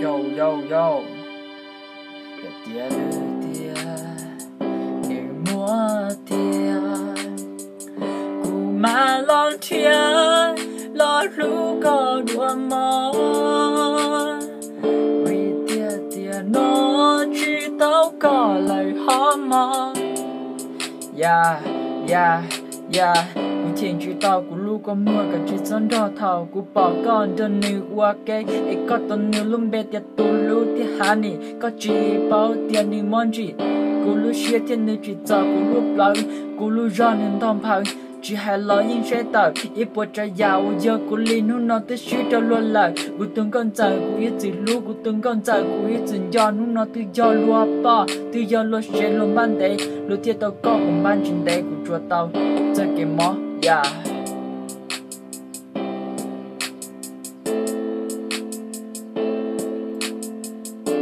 yo yo yo, tia đưa tia. Để mua tia. Cú mà lo tia lo lu có đùa mò. Vì tia tia nó chỉ tao có lời họ mò. Yeah yeah yeah mình thiên chỉ tao của lu có mưa, cả chỉ dẫn đo thầu của bỏ con đơn nữ qua cái ấy có tuần nữ lum bê tiệt tù lu tiệt hà nì, có chỉ bao tiền nữ môn gì của lu xia tiền nữ chỉ cho của lu lâu của lu ra nên thòng phẳng chỉ hai lo những sẽ tờ ít bộ trả giàu. Giờ của linh nu nó tới suy cho luôn lại của từng con trai của ít chỉ lu của từng con trai của ít chỉ do. Nu nó tự do lúa bỏ tự do lúa sẽ luôn ban đấy lúa thiệt tao có cùng ban chuyện đấy của chùa tao. Chơi cái mó, yeah.